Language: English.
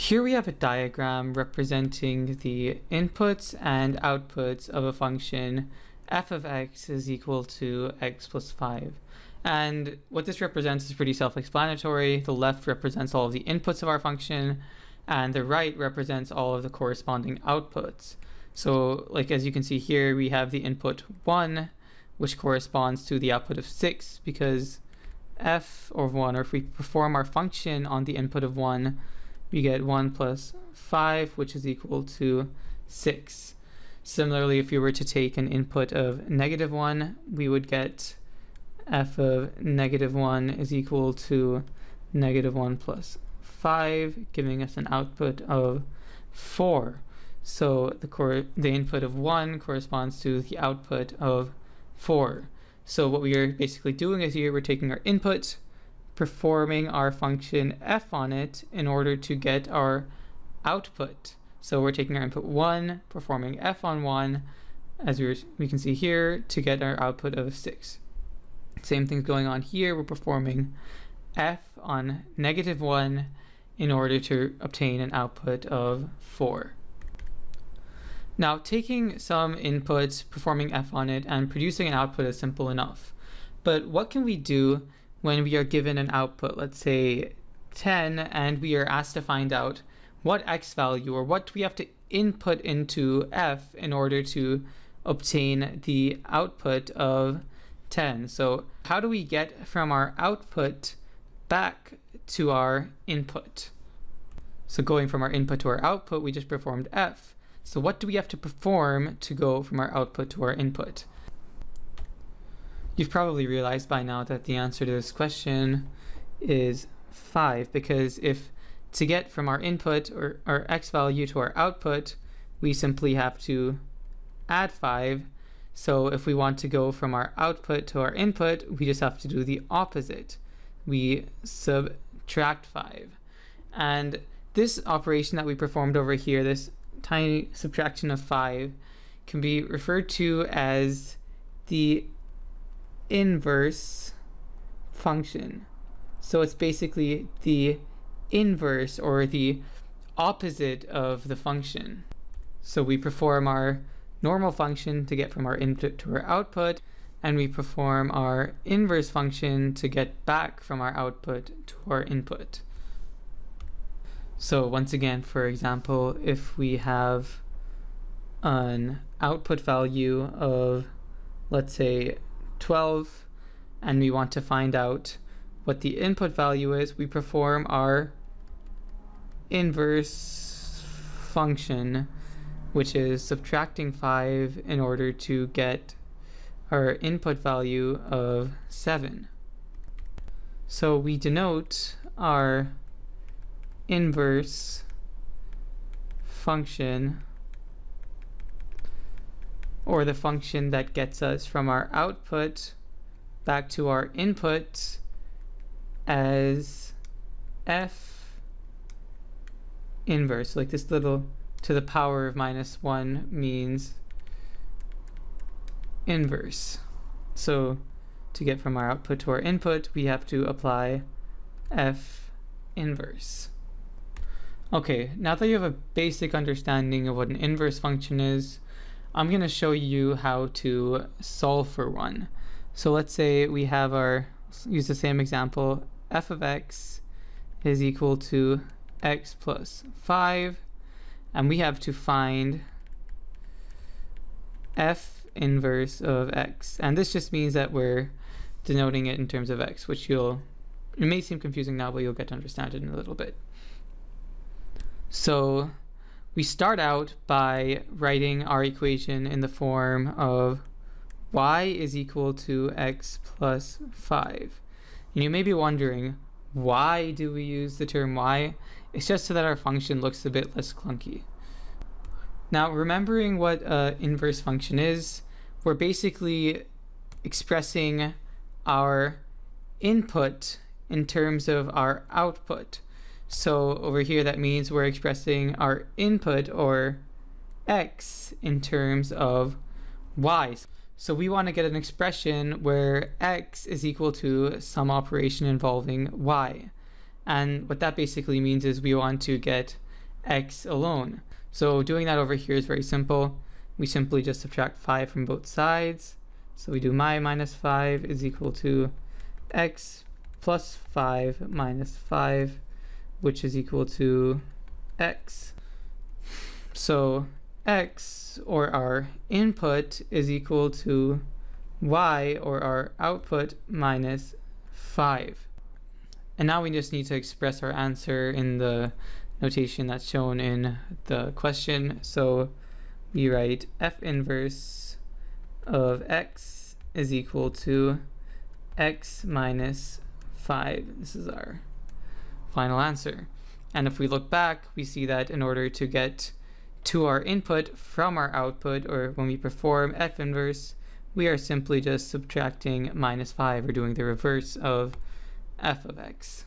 Here we have a diagram representing the inputs and outputs of a function f of x is equal to x plus 5. And what this represents is pretty self-explanatory. The left represents all of the inputs of our function, and the right represents all of the corresponding outputs. So like as you can see here, we have the input 1, which corresponds to the output of 6, because f of 1, or if we perform our function on the input of 1, we get 1 plus 5, which is equal to 6. Similarly, if we were to take an input of negative 1, we would get f of negative 1 is equal to negative 1 plus 5, giving us an output of 4. So the, the input of 1 corresponds to the output of 4. So what we are basically doing is here we're taking our input, performing our function f on it in order to get our output. So we're taking our input 1, performing f on 1, as we, we can see here, to get our output of 6. Same thing's going on here, we're performing f on negative 1 in order to obtain an output of 4. Now, taking some inputs, performing f on it, and producing an output is simple enough. But what can we do when we are given an output, let's say 10, and we are asked to find out what x value or what we have to input into f in order to obtain the output of 10. So how do we get from our output back to our input? So going from our input to our output, we just performed f. So what do we have to perform to go from our output to our input? You've probably realized by now that the answer to this question is 5 because if to get from our input or our x value to our output, we simply have to add 5. So if we want to go from our output to our input, we just have to do the opposite. We subtract 5. And this operation that we performed over here, this tiny subtraction of 5, can be referred to as the inverse function. So it's basically the inverse or the opposite of the function. So we perform our normal function to get from our input to our output, and we perform our inverse function to get back from our output to our input. So once again, for example, if we have an output value of, let's say, 12 and we want to find out what the input value is, we perform our inverse function, which is subtracting 5 in order to get our input value of 7. So we denote our inverse function or the function that gets us from our output back to our input as f inverse. Like this little to the power of minus 1 means inverse. So to get from our output to our input, we have to apply f inverse. Okay, now that you have a basic understanding of what an inverse function is, I'm going to show you how to solve for one. So let's say we have our, use the same example, f of x is equal to x plus 5, and we have to find f inverse of x. And this just means that we're denoting it in terms of x, which you'll, it may seem confusing now, but you'll get to understand it in a little bit. So we start out by writing our equation in the form of y is equal to x plus 5. And you may be wondering, why do we use the term y? It's just so that our function looks a bit less clunky. Now, remembering what an inverse function is, we're basically expressing our input in terms of our output. So over here, that means we're expressing our input or x in terms of y. So we want to get an expression where x is equal to some operation involving y. And what that basically means is we want to get x alone. So doing that over here is very simple. We simply just subtract 5 from both sides. So we do y minus 5 is equal to x plus 5 minus 5, which is equal to x. So x, or our input, is equal to y, or our output, minus 5. And now we just need to express our answer in the notation that's shown in the question. So we write f inverse of x is equal to x minus 5. This is our final answer. And if we look back, we see that in order to get to our input from our output, or when we perform f inverse, we are simply just subtracting minus 5 or doing the reverse of f of x.